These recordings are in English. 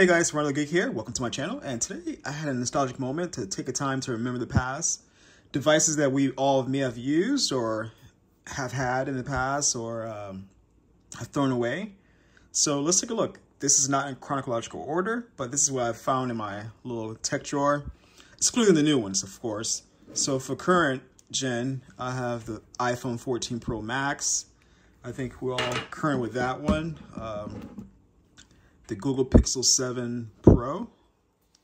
Hey guys, Ronel Geek here. Welcome to my channel. And today I had a nostalgic moment to take a time to remember the past. Devices that we all may have used or have had in the past or um, have thrown away. So let's take a look. This is not in chronological order, but this is what I found in my little tech drawer, excluding the new ones, of course. So for current gen, I have the iPhone 14 Pro Max. I think we're all current with that one. Um, the Google Pixel 7 Pro.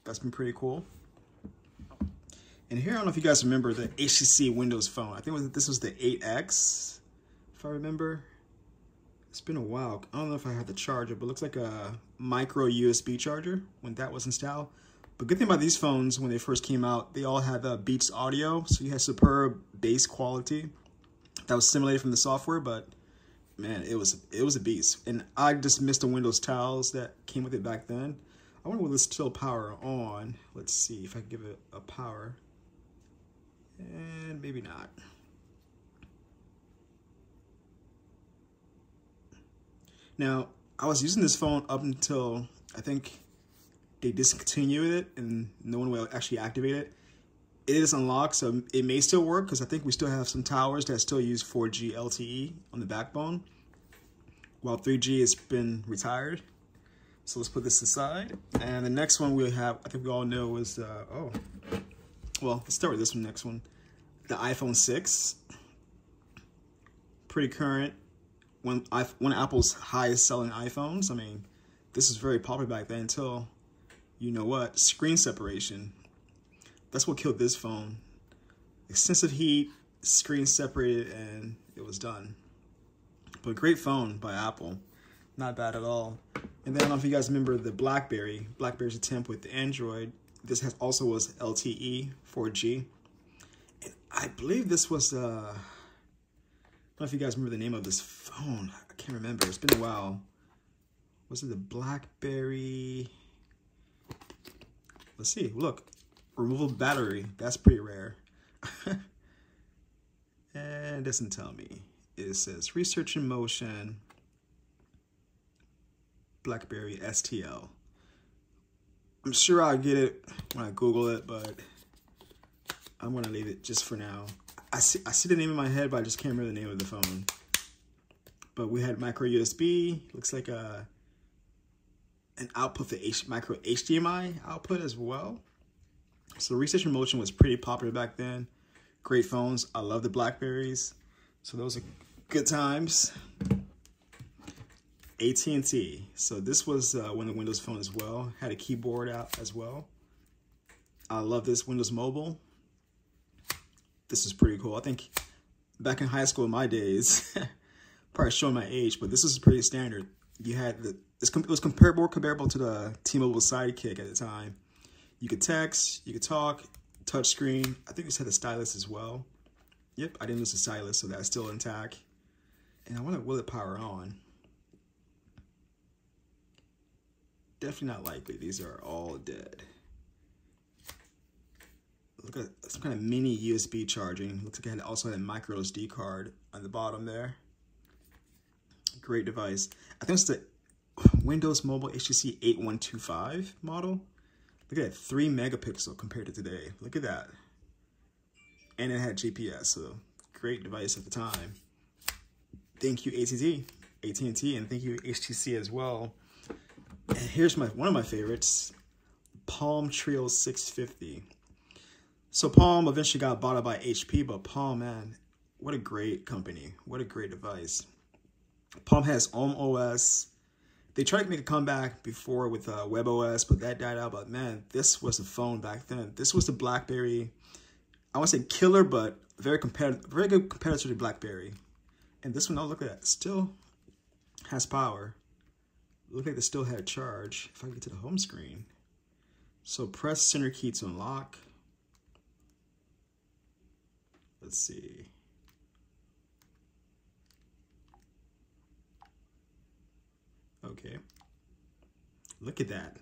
That's been pretty cool. And here, I don't know if you guys remember the HTC Windows Phone. I think this was the 8X, if I remember. It's been a while. I don't know if I have the charger, but it looks like a micro USB charger when that was in style. But good thing about these phones, when they first came out, they all had the Beats audio. So you had superb bass quality that was simulated from the software, but man, it was it was a beast. And I just missed the Windows tiles that came with it back then. I wonder will this still power on? Let's see if I can give it a power. And maybe not. Now, I was using this phone up until I think they discontinued it and no one will actually activate it. It is unlocked, so it may still work because I think we still have some towers that still use 4G LTE on the backbone, while 3G has been retired. So let's put this aside. And the next one we have, I think we all know is, uh, oh, well, let's start with this one next one. The iPhone 6. Pretty current. One, one of Apple's highest selling iPhones. I mean, this is very popular back then until, you know what, screen separation. That's what killed this phone. Extensive heat, screen separated, and it was done. But great phone by Apple. Not bad at all. And then I don't know if you guys remember the BlackBerry, BlackBerry's attempt with Android. This has also was LTE 4G. And I believe this was, uh, I don't know if you guys remember the name of this phone. I can't remember. It's been a while. Was it the BlackBerry? Let's see. Look, removable battery. That's pretty rare. and it doesn't tell me. It says research in motion. BlackBerry STL. I'm sure I'll get it when I Google it, but I'm gonna leave it just for now. I see, I see the name in my head, but I just can't remember the name of the phone. But we had micro USB. Looks like a an output for H, micro HDMI output as well. So Research in Motion was pretty popular back then. Great phones. I love the Blackberries. So those are good times. AT&T. So this was uh, when the Windows Phone as well. Had a keyboard out as well. I love this Windows Mobile. This is pretty cool. I think back in high school in my days, probably showing my age, but this is pretty standard. You had the, it was comparable comparable to the T-Mobile Sidekick at the time. You could text, you could talk, touch screen. I think this had a stylus as well. Yep, I didn't lose the stylus, so that's still intact. And I to will it power on. Definitely not likely. These are all dead. Look at some kind of mini USB charging. Looks like it also had a micro SD card on the bottom there. Great device. I think it's the Windows Mobile HTC 8125 model. Look at that, 3 megapixel compared to today. Look at that. And it had GPS, so great device at the time. Thank you AT&T, AT&T, and thank you HTC as well. And here's my one of my favorites, Palm Treo 650. So Palm eventually got bought out by HP, but Palm, man, what a great company. What a great device. Palm has Palm OS, they tried to make a comeback before with uh, WebOS, but that died out. But man, this was a phone back then. This was the BlackBerry. I want to say killer, but very competitive, very good competitor to BlackBerry. And this one, oh look at that, still has power. Look like they still had a charge. If I get to the home screen, so press center key to unlock. Let's see. Okay. Look at that.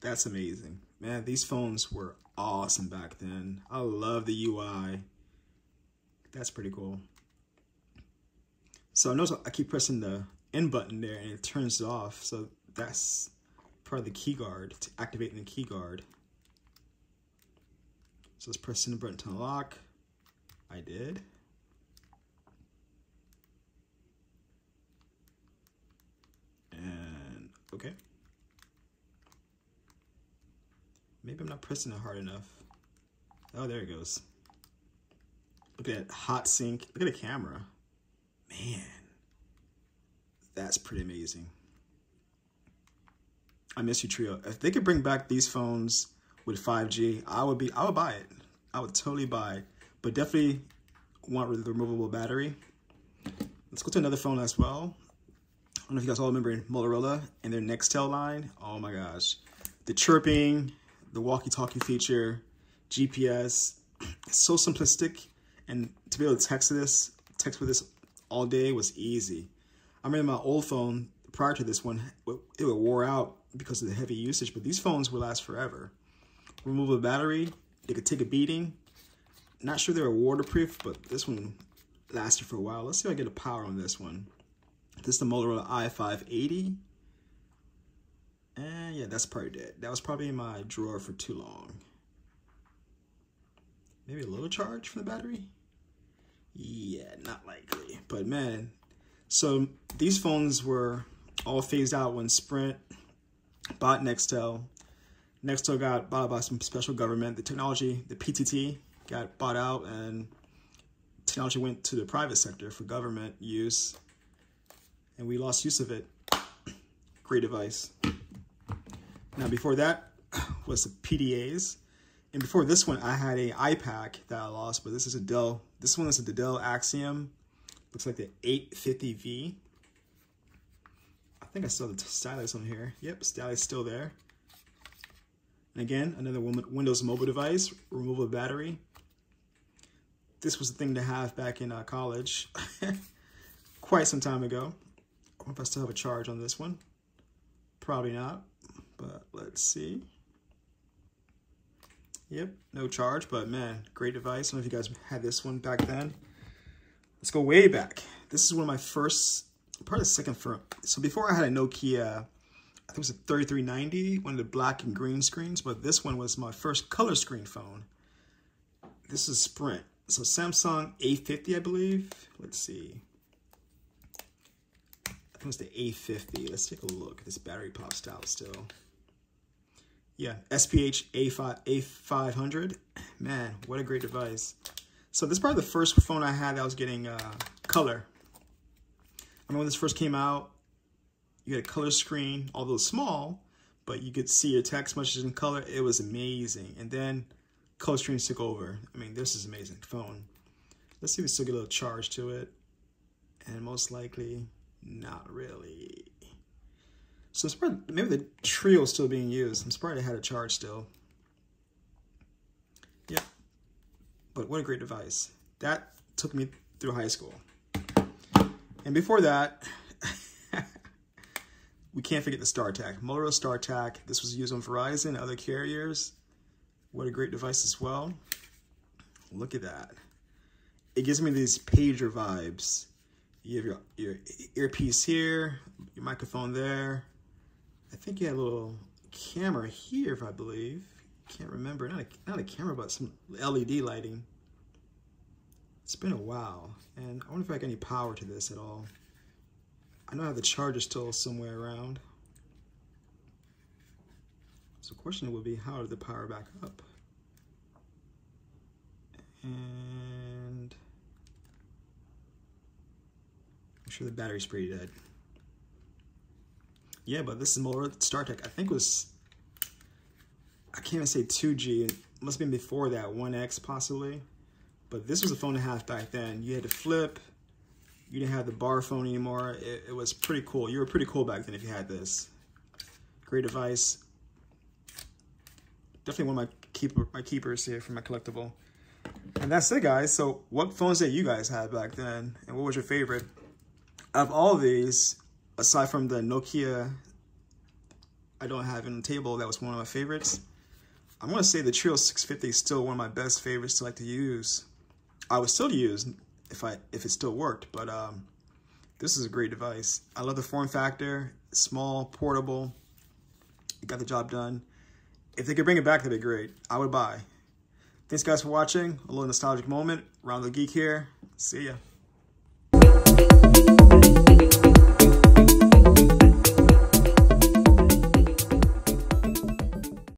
That's amazing. Man, these phones were awesome back then. I love the UI. That's pretty cool. So notice I keep pressing the end button there and it turns off. So that's part of the key guard to activate the key guard. So let's press the button to unlock. I did. And okay. Maybe I'm not pressing it hard enough. Oh, there it goes. Look at that hot sync. Look at the camera. Man, that's pretty amazing. I miss you, Treo. If they could bring back these phones with 5G, I would be, I would buy it. I would totally buy it. But definitely want the removable battery. Let's go to another phone as well. I don't know if you guys all remember Motorola and their Nextel line. Oh my gosh. The chirping, the walkie-talkie feature, GPS. It's so simplistic. And to be able to text this, text with this all day was easy. I remember my old phone prior to this one, it would wore out because of the heavy usage, but these phones will last forever. Remove the battery, they could take a beating. Not sure they're waterproof, but this one lasted for a while. Let's see if I get a power on this one. This is the Motorola i580. And yeah, that's probably dead. That was probably in my drawer for too long. Maybe a little charge from the battery? Yeah, not likely. But man, so these phones were all phased out when Sprint bought Nextel. Nextel got bought by some special government. The technology, the PTT, got bought out and technology went to the private sector for government use. And we lost use of it. Great device. Now before that was the PDAs. And before this one, I had a iPAQ that I lost, but this is a Dell. This one is a Dell Axim. Looks like the X50V. I think I saw the stylus on here. Yep, stylus still there. And again, another Windows mobile device, removable battery. This was the thing to have back in uh, college, quite some time ago. I wonder if I still have a charge on this one. Probably not, but let's see. Yep, no charge, but man, great device. I don't know if you guys had this one back then. Let's go way back. This is one of my first, probably the second firm. So before I had a Nokia, I think it was a 3390, one of the black and green screens, but this one was my first color screen phone. This is Sprint. So Samsung A50, I believe. Let's see. I think it's the A50. Let's take a look. This battery pop out still. Yeah, SPH A5, A500. Man, what a great device. So this is probably the first phone I had that was getting uh, color. I remember when this first came out, you had a color screen, although small, but you could see your text messages in color. It was amazing. And then color screens took over. I mean, this is amazing phone. Let's see if we still get a little charge to it. And most likely, not really. So I'm maybe the Treo is still being used. I'm surprised I had a charge still. Yeah. But what a great device. That took me through high school. And before that, we can't forget the StarTAC. Motorola StarTAC. This was used on Verizon and other carriers. What a great device as well. Look at that. It gives me these pager vibes. You have your, your earpiece here, your microphone there, I think you had a little camera here, if I believe. Can't remember. Not a, not a camera, but some LED lighting. It's been a while, and I wonder if I got any power to this at all. I know I have the charger still somewhere around. So the question would be, how did the power back up? And I'm sure the battery's pretty dead. Yeah, but this is more StarTAC. I think was, I can't even say 2G. It must have been before that, 1X possibly. But this was a phone to have back then. You had to flip. You didn't have the bar phone anymore. It, it was pretty cool. You were pretty cool back then if you had this. Great device. Definitely one of my keeper my keepers here for my collectible. And that's it, guys. So what phones did you guys have back then? And what was your favorite? Of all these, aside from the Nokia I don't have in the table, that was one of my favorites. I'm gonna say the Treo 650 is still one of my best favorites to like to use. I would still use if I if it still worked, but um, this is a great device. I love the form factor, small, portable, It got the job done. If they could bring it back, that'd be great. I would buy. Thanks, guys, for watching. A little nostalgic moment. Ronel the Geek here. See ya.